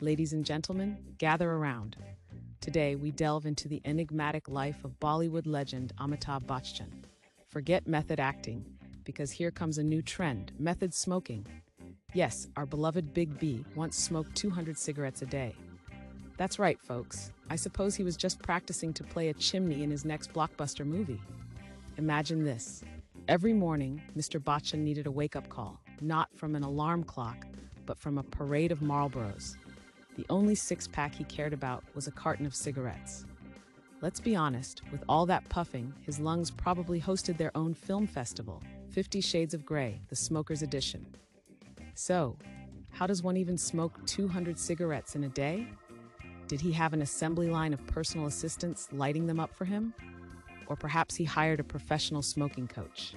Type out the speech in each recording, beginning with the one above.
Ladies and gentlemen, gather around. Today, we delve into the enigmatic life of Bollywood legend Amitabh Bachchan. Forget method acting, because here comes a new trend method smoking. Yes, our beloved Big B once smoked 200 cigarettes a day. That's right, folks. I suppose he was just practicing to play a chimney in his next blockbuster movie. Imagine this. Every morning, Mr. Bachchan needed a wake up call, not from an alarm clock, but from a parade of Marlboros. The only six pack he cared about was a carton of cigarettes. Let's be honest, with all that puffing, his lungs probably hosted their own film festival, Fifty Shades of Grey, the Smoker's Edition. So, how does one even smoke 200 cigarettes in a day? Did he have an assembly line of personal assistants lighting them up for him? Or perhaps he hired a professional smoking coach.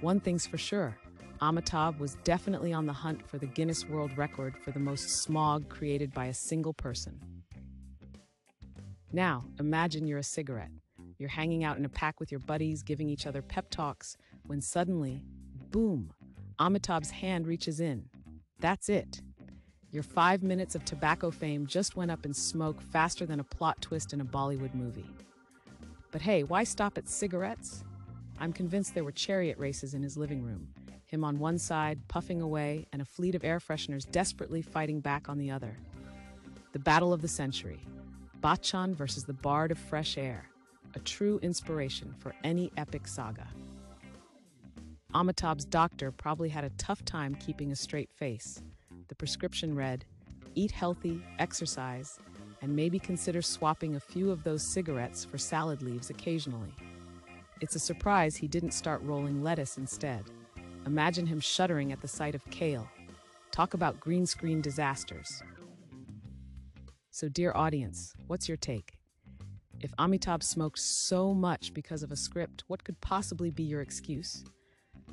One thing's for sure Amitabh was definitely on the hunt for the Guinness World Record for the most smog created by a single person. Now, imagine you're a cigarette. You're hanging out in a pack with your buddies, giving each other pep talks, when suddenly, boom, Amitabh's hand reaches in. That's it. Your five minutes of tobacco fame just went up in smoke faster than a plot twist in a Bollywood movie. But hey, why stop at cigarettes? I'm convinced there were chariot races in his living room, him on one side, puffing away, and a fleet of air fresheners desperately fighting back on the other. The battle of the century Bachchan versus the Bard of Fresh Air, a true inspiration for any epic saga. Amitabh's doctor probably had a tough time keeping a straight face the prescription read Eat healthy, exercise, and maybe consider swapping a few of those cigarettes for salad leaves occasionally. It's a surprise he didn't start rolling lettuce instead. Imagine him shuddering at the sight of kale. Talk about green screen disasters. So, dear audience, what's your take? If Amitabh smoked so much because of a script, what could possibly be your excuse?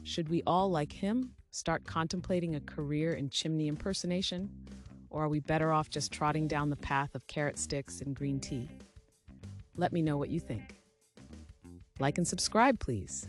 Should we all, like him, start contemplating a career in chimney impersonation? Or are we better off just trotting down the path of carrot sticks and green tea? Let me know what you think. Like and subscribe, please.